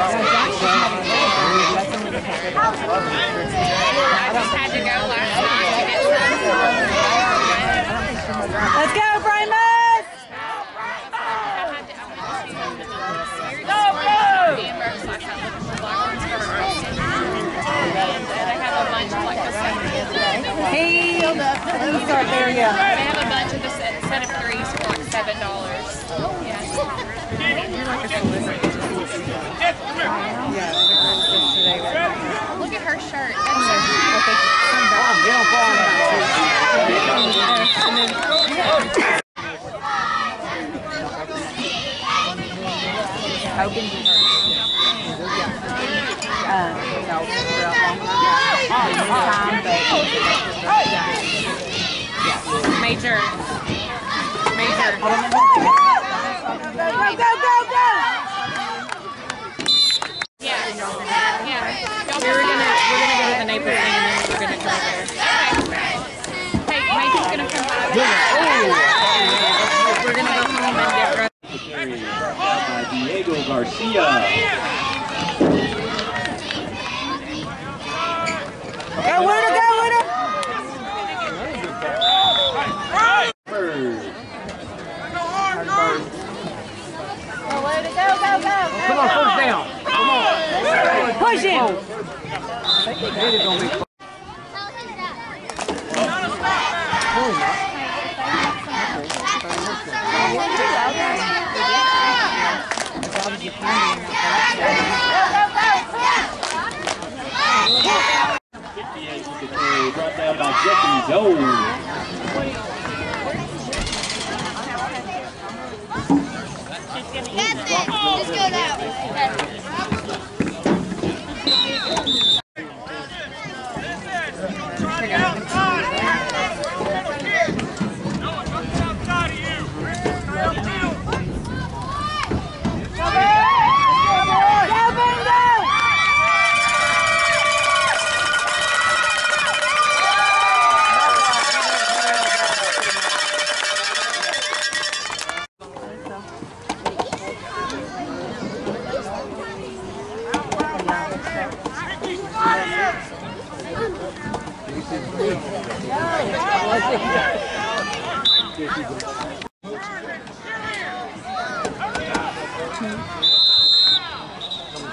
I just had to go last night to get some. Let's go, Primus! Amber's last night looking for black ones for her And they have a bunch of like the set. Hey, let me start there, yeah. They have a bunch of the set, set of threes for like seven Look at her shirt. Major. Major. go, go, go, go! Yeah. Yeah. We were gonna we're gonna go to the neighbor thing and there. Okay. Hey. We're gonna go home and get ready. by Diego Garcia. Go, winner, go, winner! Bird. Come on, first down. Come on. Push him! Fifty-eight carry, brought down by Jeffrey Doe. Just go that.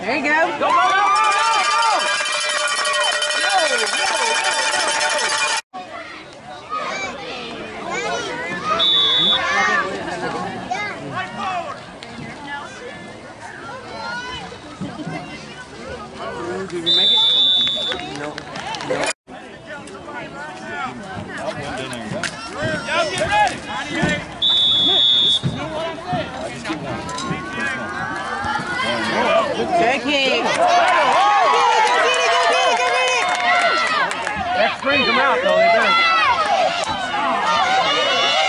There you go. Go, go, go, go, go, Did we make it? No. Good kick. That springs him out though. They better.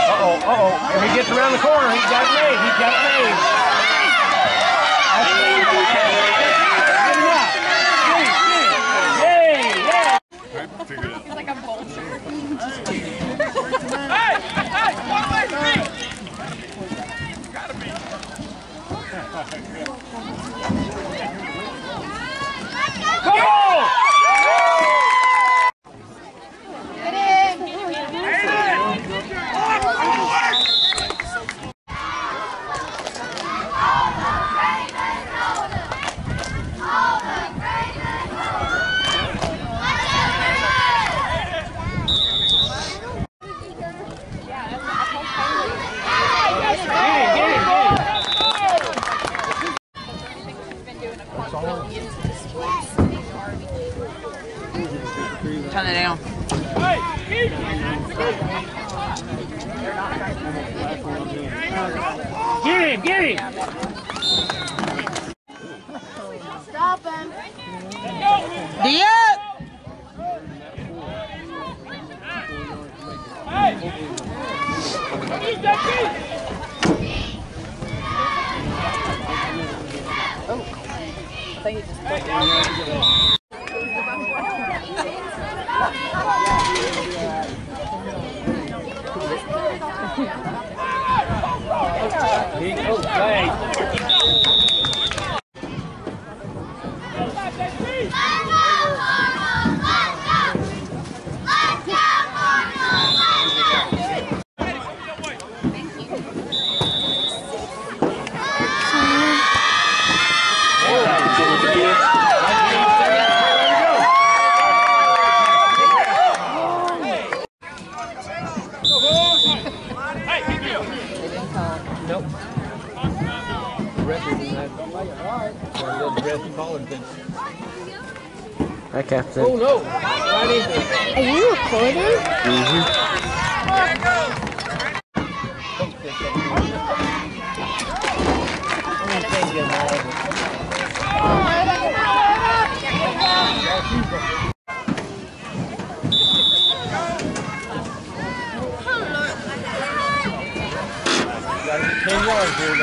Uh oh, uh oh. If he gets around the corner, he's got made. He's got made. turn it down. Get him, get him! Stop him! Diop! Oh, I think he just Hi, Captain. Oh no! Right into it. Are you recording? Got it ten yards here,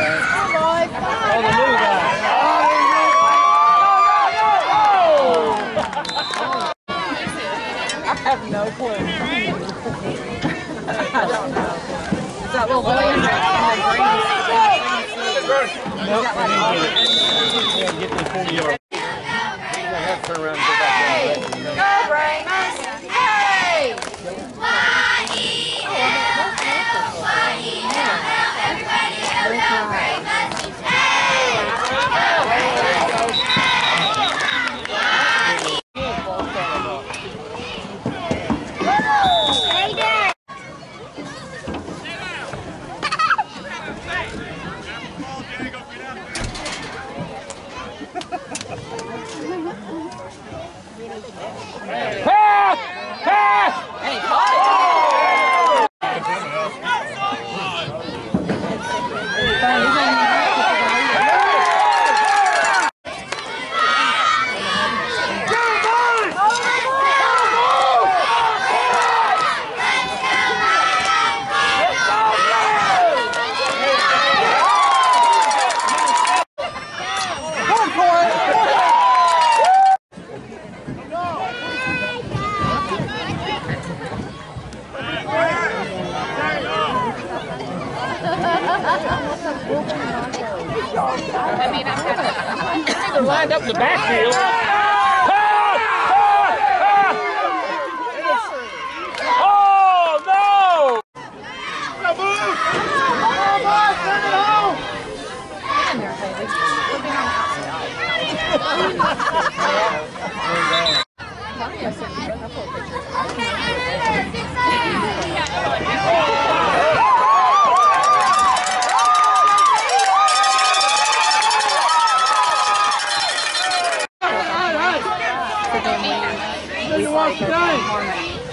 no. I don't know. Is that the, in the? Nope, get the forty yards. I have to turn around and go back down. the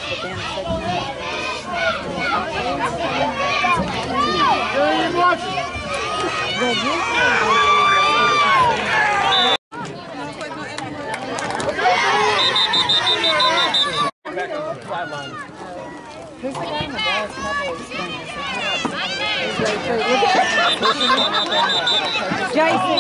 Back on the sideline. Who's the guy in the bus? Jason.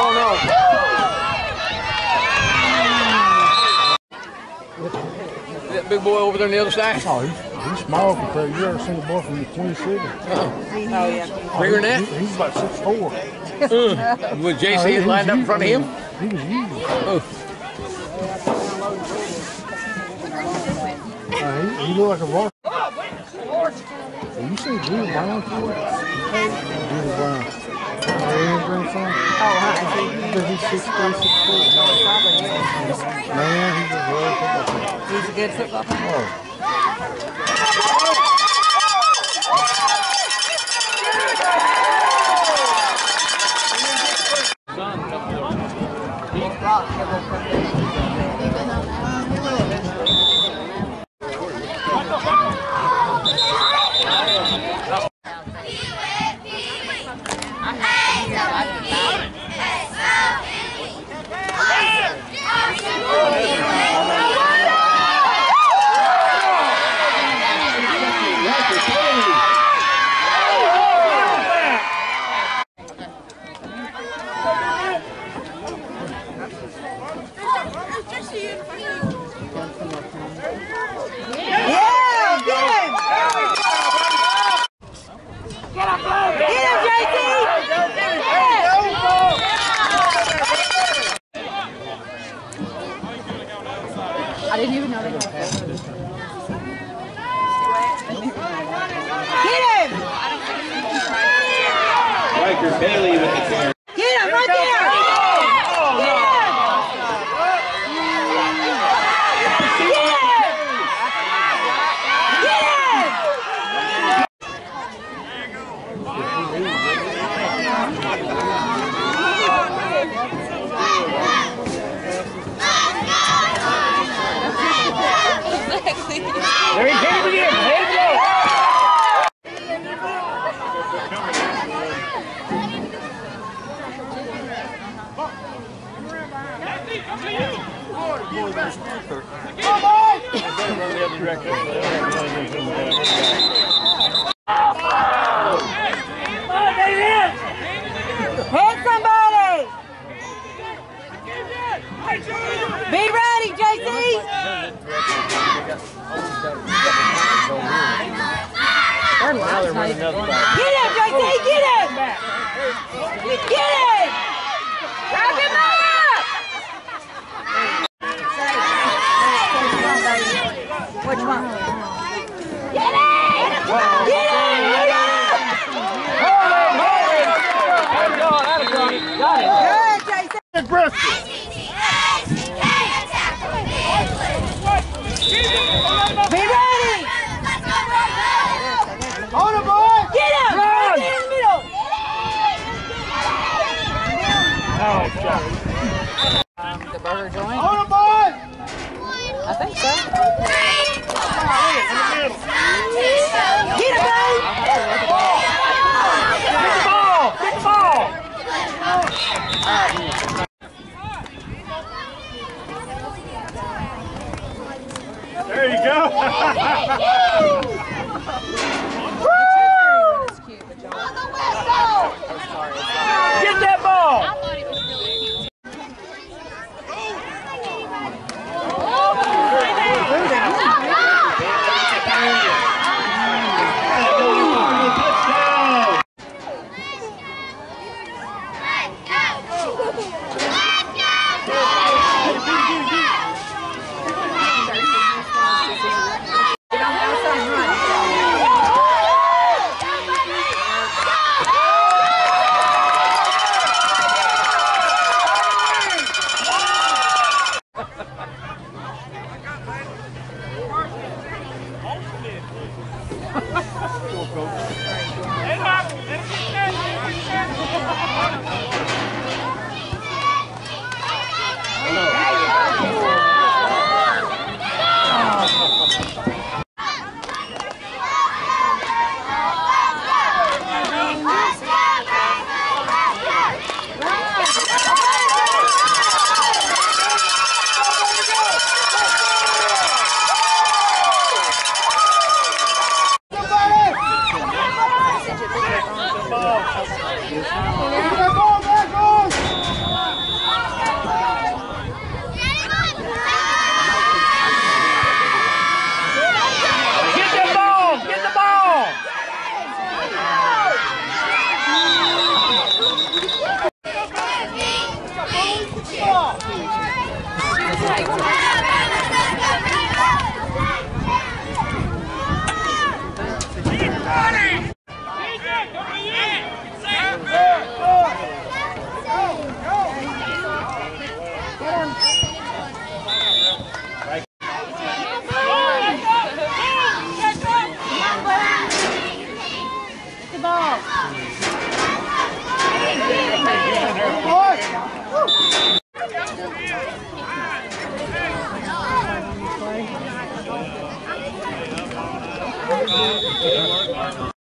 Oh no! That big boy over there on the other side. Oh, he's, he's small compared. You ever seen a boy from the Twin Cities? Oh, yeah. Bigger than He, that? he's about six four. Mm. Oh, was JC lined up in front of him? He was huge. Oh. Uh, he, he looked like a varsity. Have you seen Judah Brown before? Judah Brown. Aaron grandson? Oh, hi. Think he's six three, six four. Man, he's a real football player. He's a good football player. Oh, Bailey with the carry. Hit somebody! Be ready, JC! Get him, JC! Get him! Get him! Grab him! Bristol. There you go.